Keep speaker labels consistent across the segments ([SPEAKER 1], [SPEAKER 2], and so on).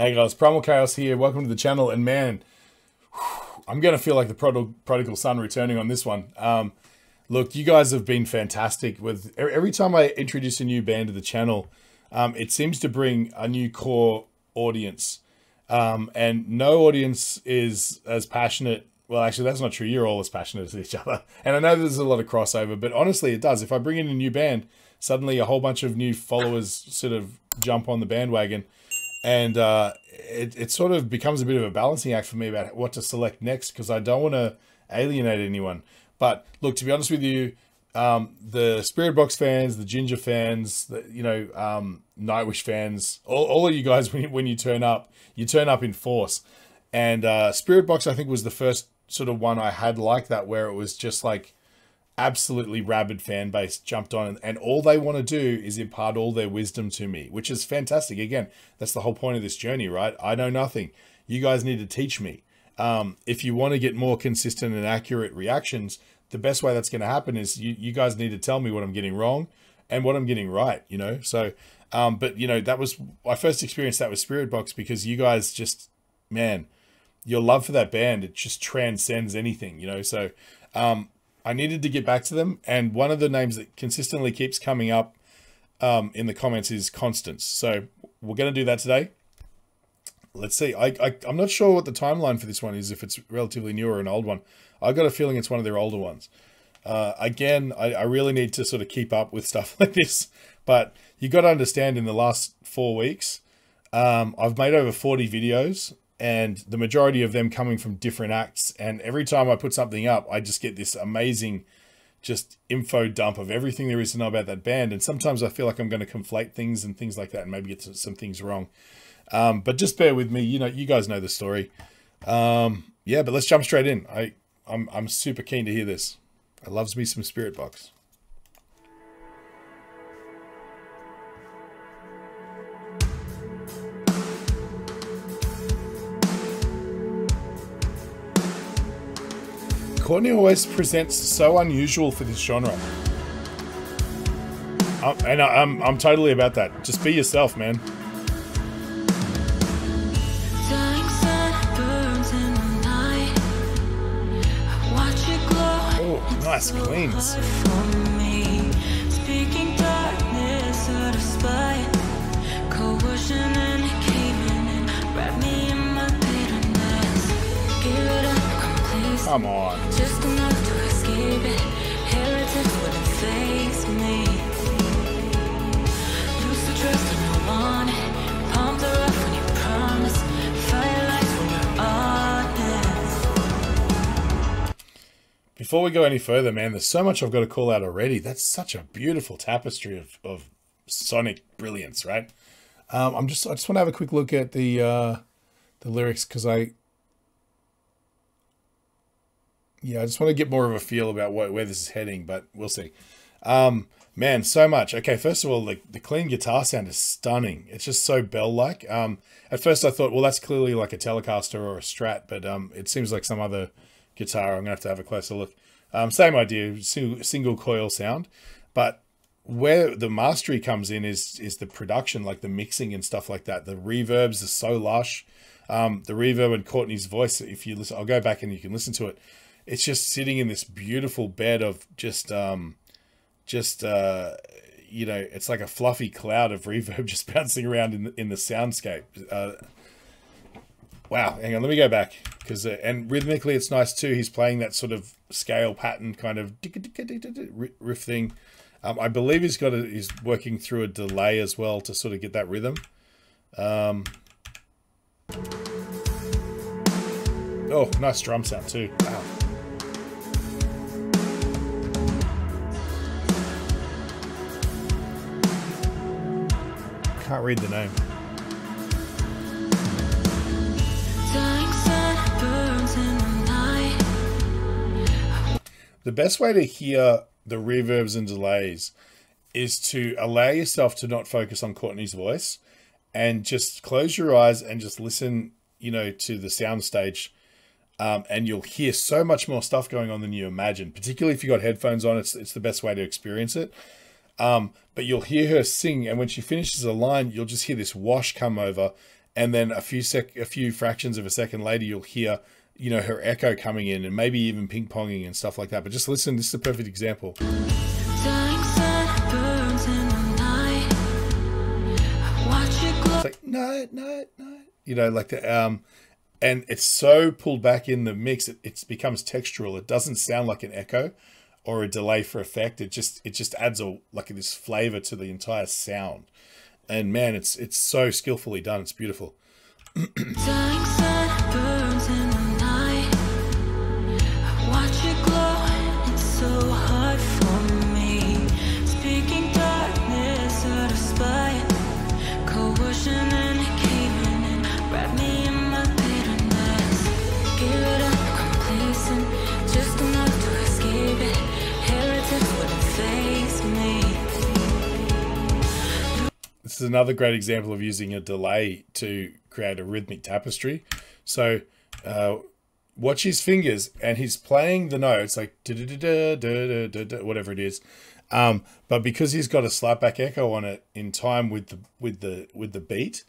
[SPEAKER 1] Hey guys, Prymal Chaos here. Welcome to the channel. And man, whew, I'm going to feel like the prodigal, prodigal son returning on this one. Um, look, you guys have been fantastic. With every time I introduce a new band to the channel, um, it seems to bring a new core audience. Um, and no audience is as passionate. Well, actually, that's not true. You're all as passionate as each other. And I know there's a lot of crossover, but honestly, it does. If I bring in a new band, suddenly a whole bunch of new followers sort of jump on the bandwagon and uh, it, it sort of becomes a bit of a balancing act for me about what to select next because I don't want to alienate anyone. But look, to be honest with you, um, the Spiritbox fans, the Jinjer fans, the, you know, um, Nightwish fans, all, all of you guys, when you, when you turn up, you turn up in force. And uh, Spiritbox, I think, was the first sort of one I had like that, where it was just like absolutely rabid fan base jumped on and, all they want to do is impart all their wisdom to me which is fantastic. Again that's the whole point of this journey right? I know nothing. You guys need to teach me. Um, if you want to get more consistent and accurate reactions the best way that's going to happen is you, you guys need to tell me what i'm getting wrong and what i'm getting right you know? So um, but you know that was i first experienced that with Spiritbox because you guys just man your love for that band it just transcends anything you know? So um, I needed to get back to them. And one of the names that consistently keeps coming up um, in the comments is Constance. So we're going to do that today. Let's see. I, I, am not sure what the timeline for this one is, if it's relatively new or an old one. I got a feeling it's one of their older ones. Uh, again, I, I really need to sort of keep up with stuff like this. But you got to understand in the last four weeks, um, I've made over 40 videos and the majority of them coming from different acts. And every time I put something up, I just get this amazing just info dump of everything there is to know about that band. And sometimes I feel like I'm going to conflate things and things like that and maybe get some things wrong. Um, but just bear with me. You know, you guys know the story. Um, yeah, but let's jump straight in. I, I'm, I'm super keen to hear this. I loves me some Spiritbox. Courtney always presents so unusual for this genre. Um, and I, I'm, I'm totally about that. Just be yourself, man. Oh, nice cleans. Come on. Just enough to escape it. Heretics wouldn't face me. Lose the trust you want it. Pump the rough when you promise. Firelights when you're honest. Before we go any further, man, there's so much I've got to call out already. That's such a beautiful tapestry of, of sonic brilliance, right? Um, I'm just I just want to have a quick look at the uh, the lyrics because I yeah, I just want to get more of a feel about what, where this is heading, but we'll see. Um, man, so much. Okay, first of all, the, the clean guitar sound is stunning. It's just so bell-like. Um, at first I thought, well, that's clearly like a Telecaster or a Strat, but um, it seems like some other guitar. I'm going to have to have a closer look. Um, same idea, single, single coil sound, but where the mastery comes in is is the production, like the mixing and stuff like that. The reverbs are so lush. Um, the reverb and Courtney's voice, if you listen, I'll go back and you can listen to it it's just sitting in this beautiful bed of just um just uh you know it's like a fluffy cloud of reverb just bouncing around in the, in the soundscape. Uh wow. Hang on let me go back because uh, and rhythmically it's nice too. He's playing that sort of scale pattern kind of riff thing. Um, I believe he's got a, he's working through a delay as well to sort of get that rhythm. Um, oh nice drum sound too. Wow can't read the name. The best way to hear the reverbs and delays is to allow yourself to not focus on Courtney's voice and just close your eyes and just listen, you know, to the soundstage. Um, and you'll hear so much more stuff going on than you imagine. Particularly if you got headphones on, it's it's the best way to experience it. Um, but you'll hear her sing, and when she finishes a line, you'll just hear this wash come over,
[SPEAKER 2] and then a few sec, a few fractions of a second later, you'll hear, you know, her echo coming in, and maybe even ping ponging and stuff like that. But just listen. This is a perfect example. It's like no, no, no. You know, like the um, and it's so pulled back in the mix, it, it becomes textural. It doesn't sound like an echo or a delay for effect. It just it just adds a like this flavor to the entire sound. And man, it's it's so skillfully done. It's beautiful. is another great example of using a delay to create a rhythmic tapestry. So uh, watch his fingers and he's playing the notes like whatever it is. Um, but because he's got a slapback echo on it in time with the with the with the beat,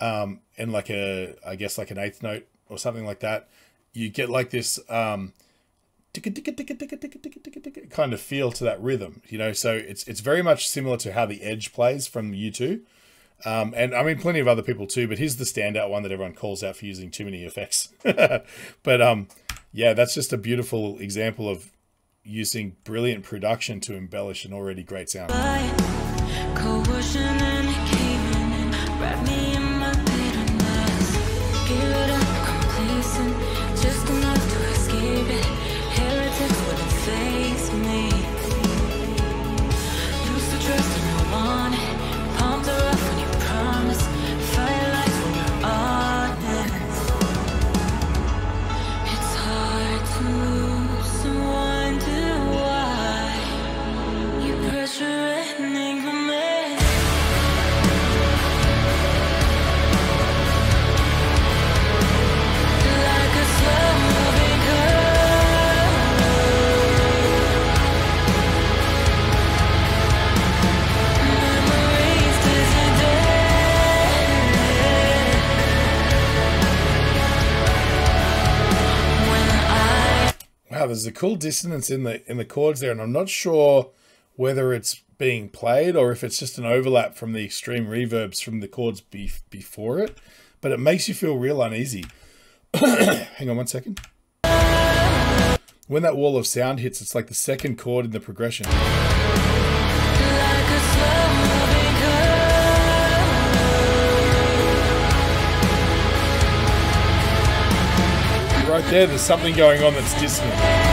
[SPEAKER 2] um, and like a I guess like an eighth note or something like that, you get like this um, kind of feel to that rhythm, you know. So it's it's very much similar to how the Edge plays from U2. Um, and I mean, plenty of other people too, but here's the standout one that everyone calls out for using too many effects. but um, yeah, that's just a beautiful example of using brilliant production to embellish an already great sound. Cool dissonance in the in the chords there, and I'm not sure whether it's being played or if it's just an overlap from the extreme reverbs from the chords be before it, but it makes you feel real uneasy. Hang on one second. When that wall of sound hits, it's like the second chord in the progression. right there, there's something going on that's dissonant.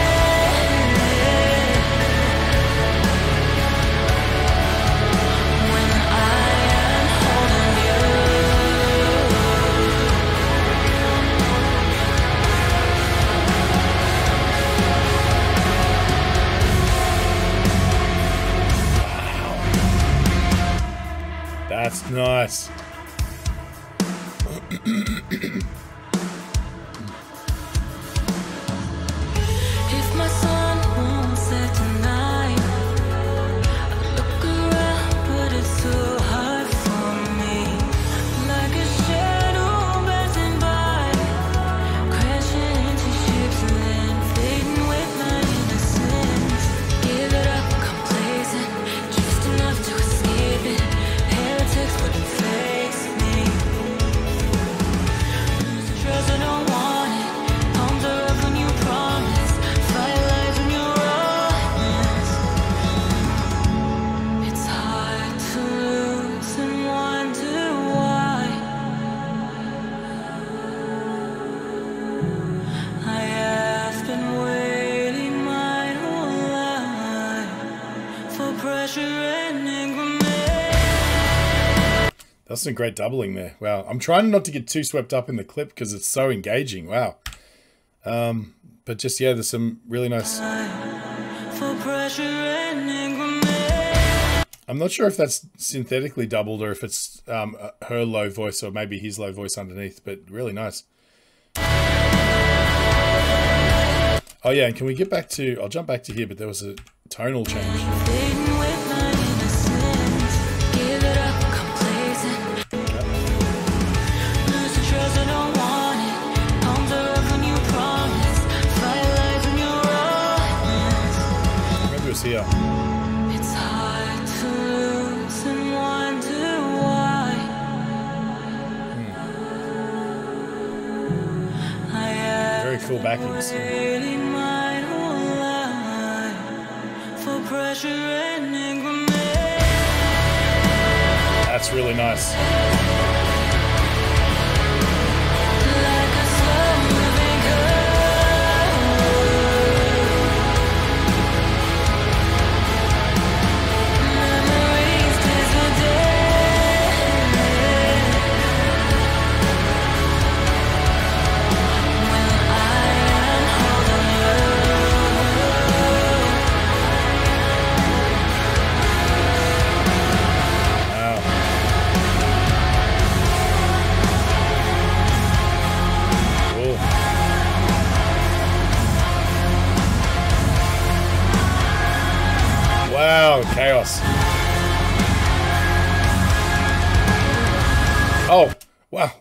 [SPEAKER 2] That's some great doubling there. Wow. I'm trying not to get too swept up in the clip because it's so engaging. Wow. Um, but just, yeah, there's some really nice... I'm not sure if that's synthetically doubled or if it's um, her low voice or maybe his low voice underneath, but really nice. Oh yeah, and can we get back to, I'll jump back to here, but there was a tonal change.
[SPEAKER 1] Here.
[SPEAKER 2] It's hard to lose and wonder why. Hmm. I have
[SPEAKER 1] Very cool backings.
[SPEAKER 2] waited my whole life for pressure and.
[SPEAKER 1] That's really nice.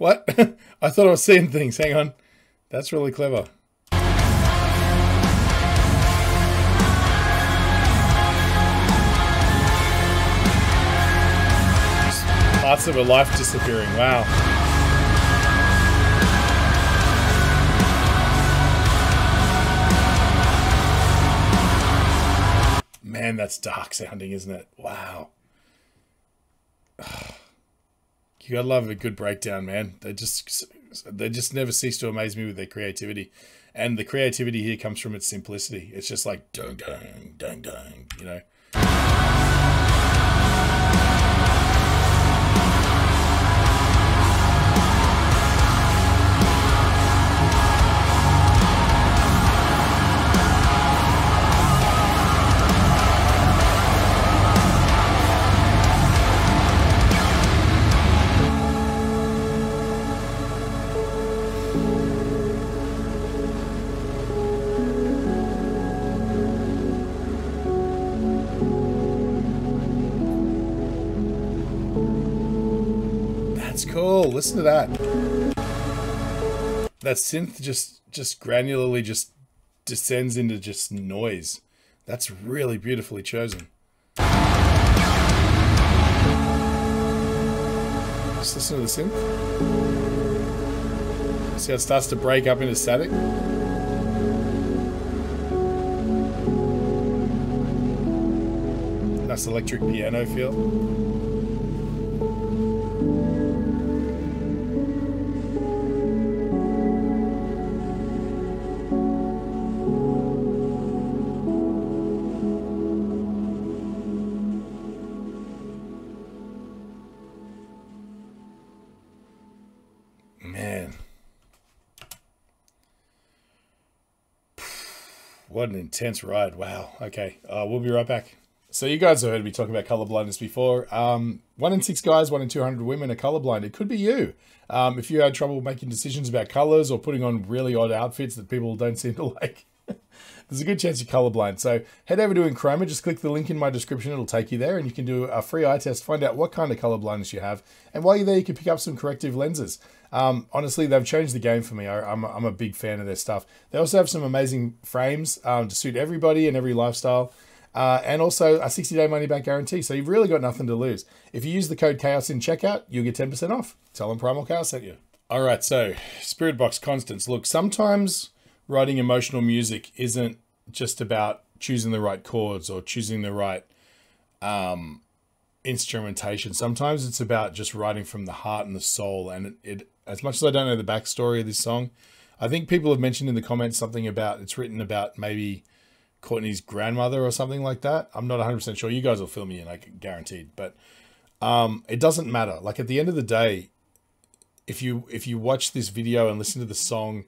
[SPEAKER 1] What? I thought I was seeing things. Hang on. That's really clever. Parts of her life disappearing. Wow. Man, that's dark sounding, isn't it? Wow. You gotta love a good breakdown, man. They just they just never cease to amaze me with their creativity. And the creativity here comes from its simplicity. It's just like dung dung dung dung, you know. Listen to that. That synth just just granularly just descends into just noise. That's really beautifully chosen. Just listen to the synth. See how it starts to break up into static? Nice electric piano feel. What an intense ride. Wow. Okay. Uh, we'll be right back. So you guys have heard me talk about color blindness before. Um, one in six guys, one in 200 women are colorblind. It could be you. Um, if you had trouble making decisions about colors or putting on really odd outfits that people don't seem to like, there's a good chance you're colorblind. So head over to Enchroma, just click the link in my description. It'll take you there and you can do a free eye test, find out what kind of color blindness you have. And while you're there, you can pick up some corrective lenses. Um, honestly, they've changed the game for me. I, I'm, a, big fan of their stuff. They also have some amazing frames um, to suit everybody and every lifestyle. Uh, and also a 60 day money back guarantee. So you've really got nothing to lose. If you use the code chaos in checkout, you'll get 10% off. Tell them Prymal Chaos sent you. All right. So Spirit Box Constance. Look, sometimes writing emotional music isn't just about choosing the right chords or choosing the right um, instrumentation. Sometimes it's about just writing from the heart and the soul. And it, it, as much as I don't know the backstory of this song, I think people have mentioned in the comments something about it's written about maybe Courtney's grandmother or something like that. I'm not 100% sure. You guys will fill me in, like guaranteed. But um, it doesn't matter. Like at the end of the day, if you if you watch this video and listen to the song,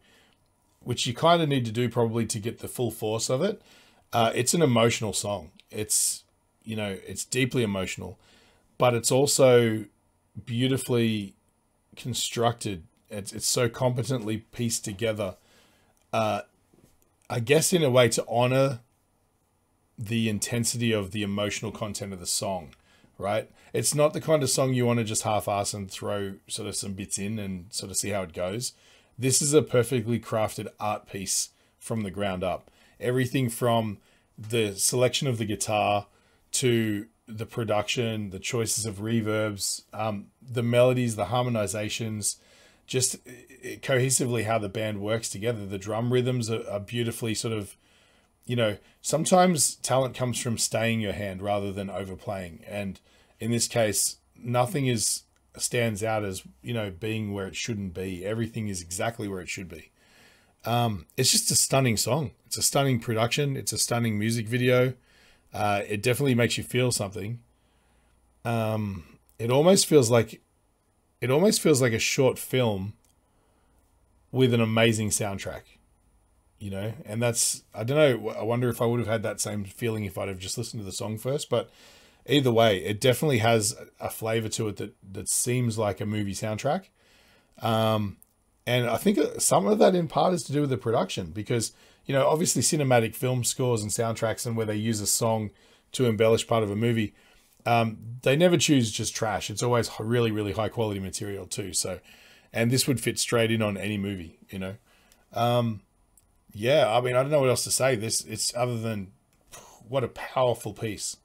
[SPEAKER 1] which you kind of need to do probably to get the full force of it, uh, it's an emotional song. It's you know it's deeply emotional, but it's also beautifully constructed. It's it's so competently pieced together. Uh, I guess in a way to honor the intensity of the emotional content of the song, right? It's not the kind of song you want to just half-ass and throw sort of some bits in and sort of see how it goes. This is a perfectly crafted art piece from the ground up. Everything from the selection of the guitar to the production, the choices of reverbs, um, the melodies, the harmonizations, just uh, cohesively how the band works together. The drum rhythms are, are beautifully sort of, you know, sometimes talent comes from staying your hand rather than overplaying. And in this case, nothing is stands out as you know being where it shouldn't be. Everything is exactly where it should be. Um, it's just a stunning song. It's a stunning production. It's a stunning music video. Uh, it definitely makes you feel something. Um, it almost feels like, it almost feels like a short film with an amazing soundtrack. You know, and that's I don't know. I wonder if I would have had that same feeling if I'd have just listened to the song first. But either way, it definitely has a flavor to it that that seems like a movie soundtrack. Um, and I think some of that in part is to do with the production because you know obviously cinematic film scores and soundtracks and where they use a song to embellish part of a movie, um, they never choose just trash. It's always really really high quality material too. So, and this would fit straight in on any movie. You know. Um, yeah, I mean, I don't know what else to say. This, it's other than what a powerful piece.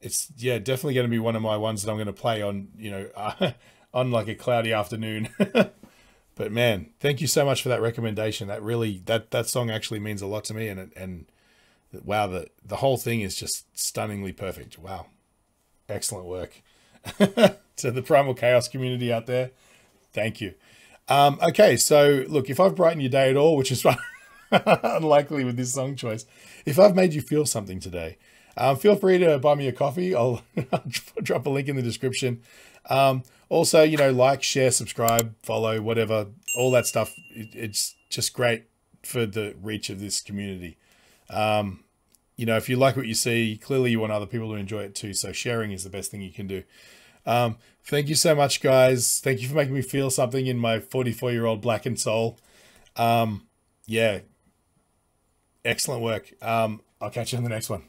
[SPEAKER 1] It's yeah, definitely going to be one of my ones that I'm going to play on, you know, uh, on like a cloudy afternoon. but man, thank you so much for that recommendation. That really that that song actually means a lot to me, and it, and wow, the the whole thing is just stunningly perfect. Wow, excellent work to the Prymal Chaos community out there. Thank you. Um, okay, so look, if I've brightened your day at all, which is unlikely with this song choice, if I've made you feel something today, um, feel free to buy me a coffee. I'll, drop a link in the description. Um, also, you know, like, share, subscribe, follow, whatever, all that stuff. It, it's just great for the reach of this community. Um, you know, if you like what you see, clearly you want other people to enjoy it too. So sharing is the best thing you can do. Um, thank you so much, guys. Thank you for making me feel something in my 44 year old blackened soul. Um, yeah, excellent work. Um, I'll catch you on the next one.